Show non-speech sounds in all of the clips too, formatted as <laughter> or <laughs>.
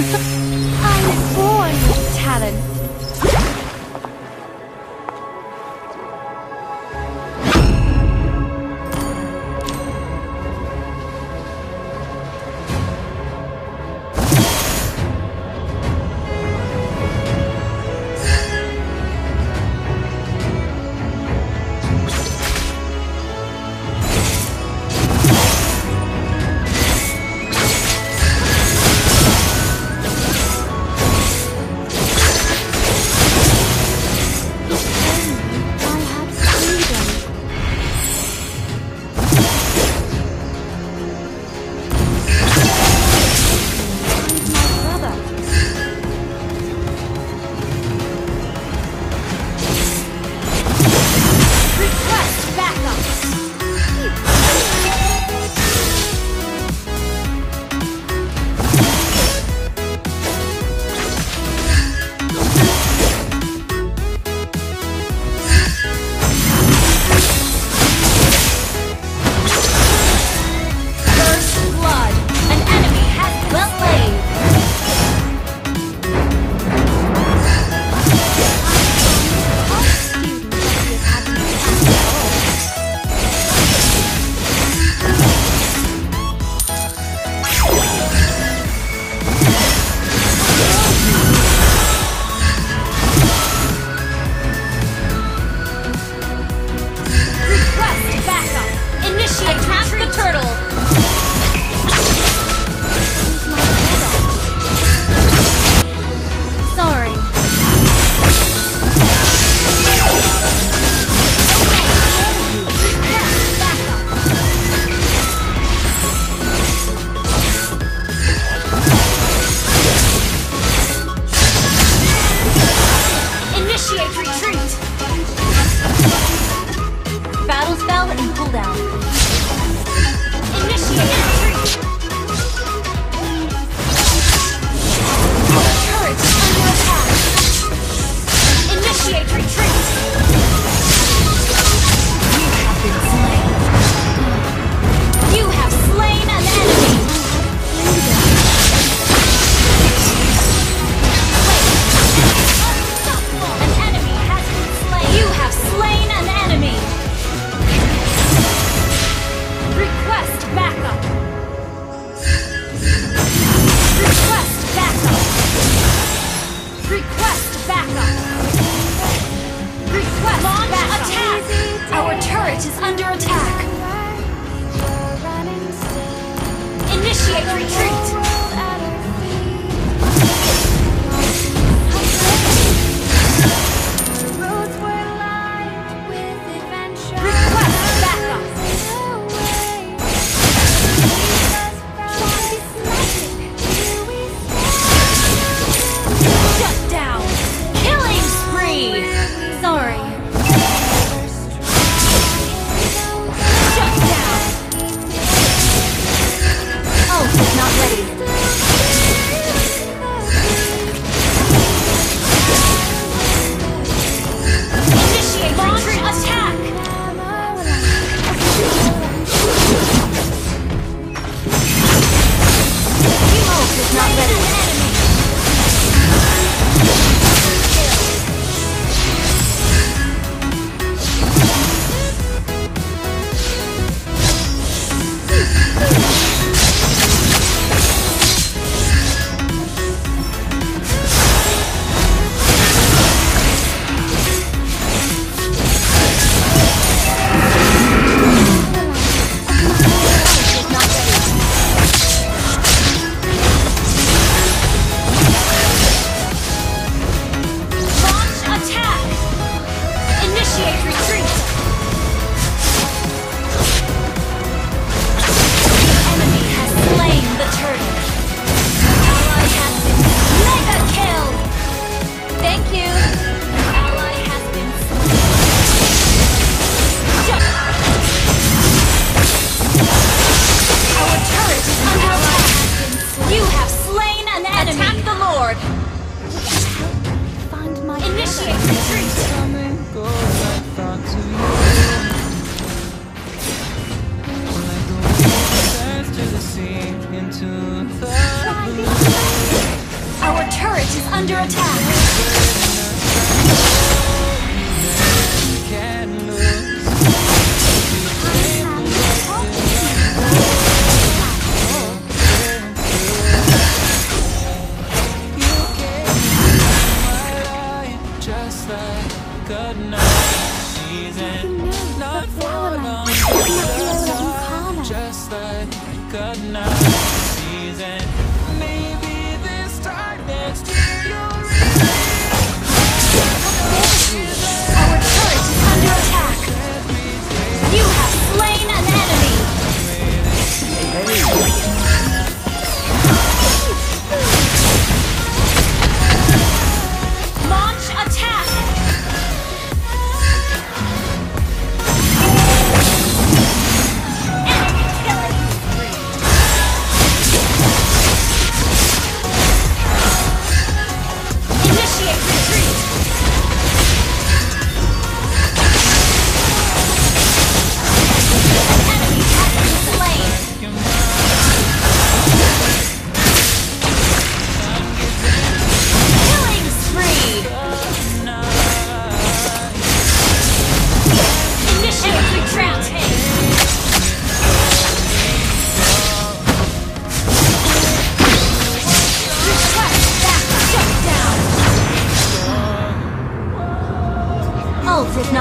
Thank <laughs> you. Request backup.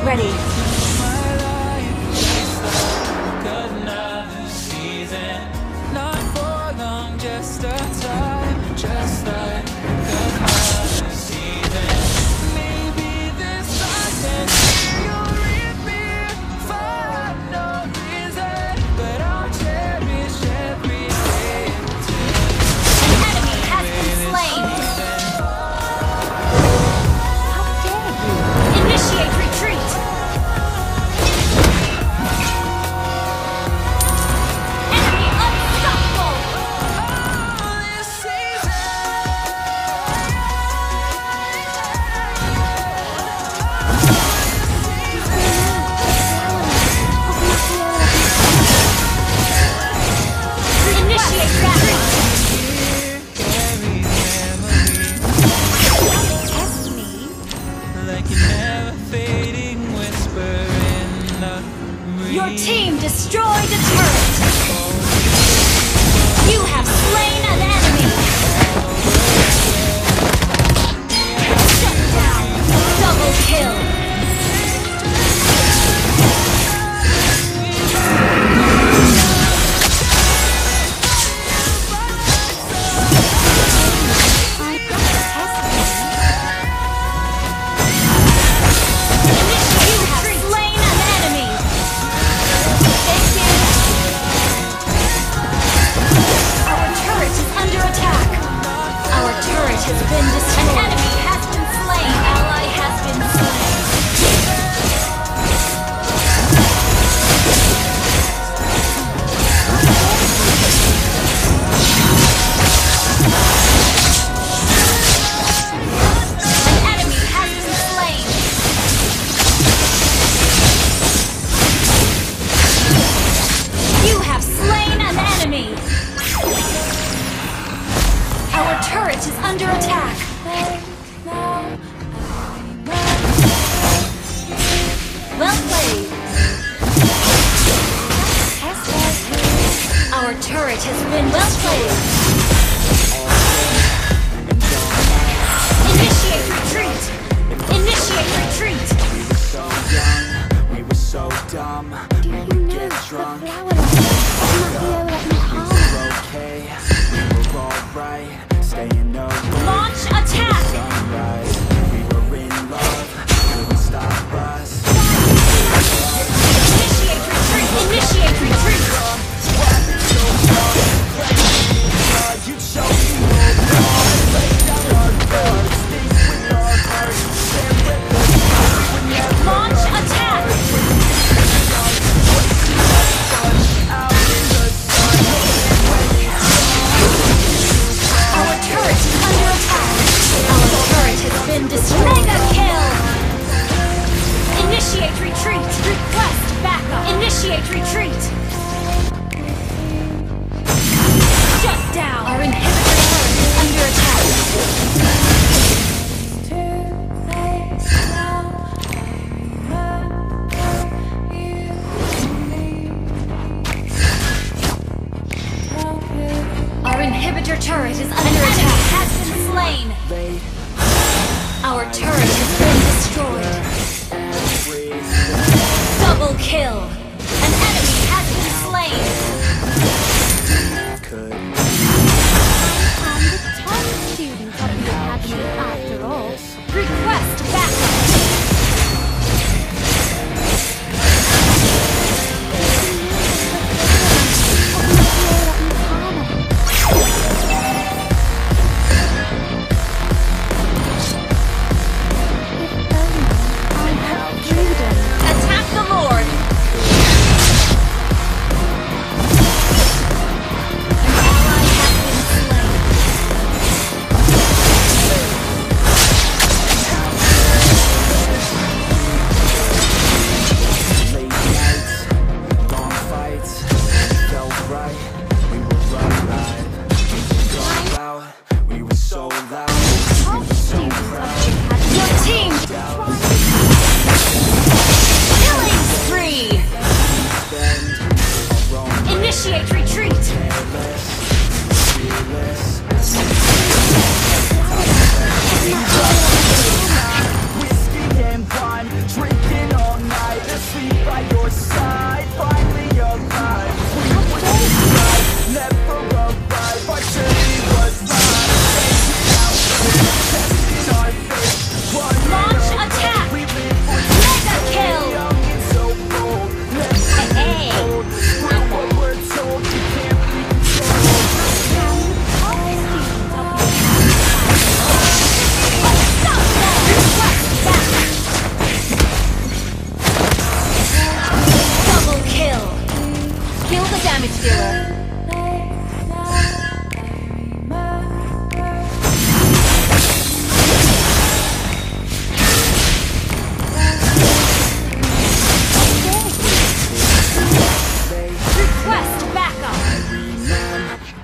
Not ready. Initiate retreat! Shut down! Our inhibitor turret is under attack! Our inhibitor turret is under attack! has been slain! Our turret has been destroyed!